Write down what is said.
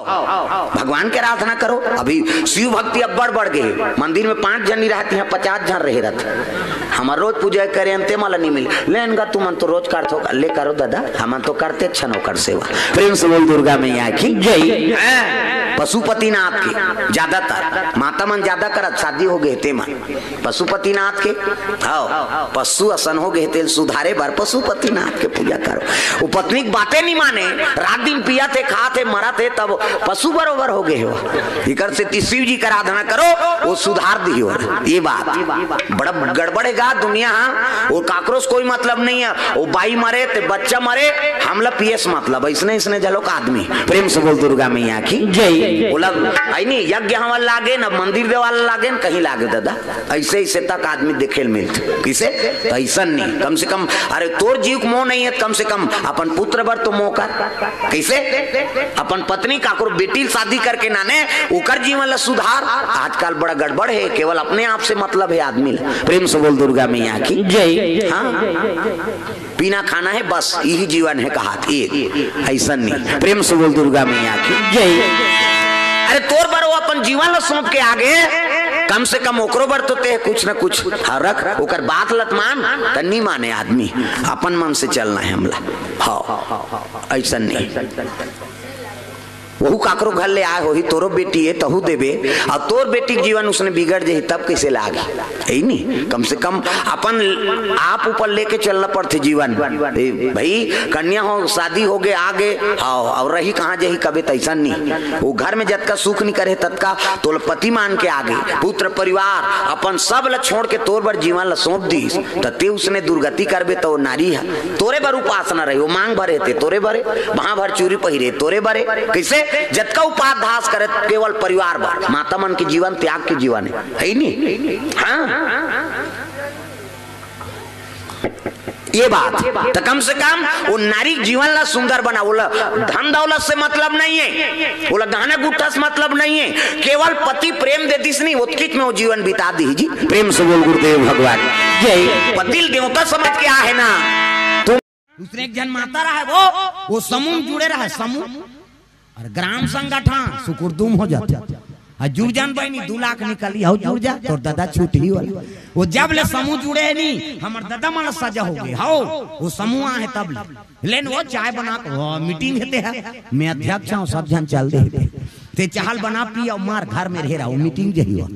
भगवान के आराधना करो। अभी शिव भक्ति अब बढ़ बढ़ गई। मंदिर में पाँच जन ही रहती हैं, पचास जन रहे रहते हम रोज पूजा करे अंते माला नहीं मिले। लेन का तुम तो रोज करते हो ले करो दादा हम तो करते क्षण होकर सेवा। प्रेम से बोल दुर्गा मैया की, जय। पशुपति नाथ के, ज़्यादातर, माता मन ज़्यादा करत, शादी हो गए ते मन। पशुपति नाथ के हाँ पशु असन हो गए तेल सुधारे बार पशुपति नाथ के पूजा करो। वो पत्नी की बातें नहीं माने, रात दिन पिया थे खा थे मरा थे तब पशु बरोबर हो गए हो। इकर से शिव जी का आराधना करो, वो सुधार दी हो ये बात, बड़ा गड़बड़ेगा। दुनिया वो काकरोच कोई मतलब नहीं है। वो बाई मरे ते बच्चा मरे हमला पीएस मतलब इसने इसने जलो का आदमी। प्रेम से बोल दुर्गा मैया की। जय। बोला आई नहीं यज्ञ हमारे लागे न मंदिर देवाला लागे न कहीं लागे दादा। ऐसे ऐसे तक आदमी देखे मिलते। किसे? तो ऐसा नहीं। कम से कम अरे तोर जीव मोह नहीं है कम से कम अपन पुत्र बर तो मोह कर। कैसे? अपन पत्नी काकुर बेटी शादी करके नाने उकर जीवन ला सुधार। आजकल बड़ा गड़बड़ है केवल अपने आप से मतलब है आदमी प्रेम से बोल दुर्गा मैया की। जय। हाँ। पीना खाना है बस यही जीवन है कहा एक। ऐसा नहीं। प्रेम से बोल दुर्गा मैया की। जय। अरे तोर बार वो अपन जीवन ला सौंप के आगे कम से कम ओकरो बर तो ते कुछ न कुछ रख। ओकर बात लत मान त नहीं माने आदमी। अपन मन से चलना है हमला। हाँ। ऐसा नहीं। वहू काकरो घर ले आए होही, तोरो बेटी है, तहू देबे। और तोर बेटी के जीवन उसने बिगड़ जाही, तब कैसे लागे? यही नहीं? कम से कम अपन आप ऊपर लेके चलना पड़ते जीवन। भाई, कन्या हो, शादी हो गए आगे हाँ और रही कहाँ जाही कभी तैसा नहीं। वो घर में जत का सुख नहीं करे तत्का तो पति मान के आगे। पुत्र, परिवार, अपन सब ला छोड़ के तोर बर जीवन ला सौंप दी ते उसने दुर्गति करबे तो नारी है। तोरे बर उपासना रही, वो मांग भरे थे तोरे भरे वहाँ भर चूरी पहिरे, तोरे भरे कैसे? जतका उपाध्यास करे केवल परिवार भर। माता मन के जीवन, त्याग के जीवन है। है नहीं? हाँ? ये बात। तो कम से कम, वो नारी जीवन ला सुंदर बना बोला धन दौलत से मतलब नहीं है। बोला गहना गुट्ठा से मतलब नहीं है। केवल पति प्रेम देती नहीं उत्कित में वो जीवन बिता दी जी। प्रेम से बोल गुरुदेव भगवान। जय पतिल देवता समझ के आ है ना। दूसरे एक जन माता रहा है वो वो समूह जुड़े रहा है, समूह। और ग्राम संगठन, सुकुरदुम हो जाता और जुड़ जान बहनी दू लाख निकली, हो, जुड़ जा तो दादा छूटी वाली। वो जब ले समूह जुड़े है नहीं, हमार दादा मन सजा हो गए हो, वो समूह है तब ले। लेकिन वो चाय बना मीटिंग हेते है मैं अध्यक्ष हूँ, सब जन चल दे। ते चाहल बना पी और मार घर में रह रहा हूँ, मीटिंग जही हो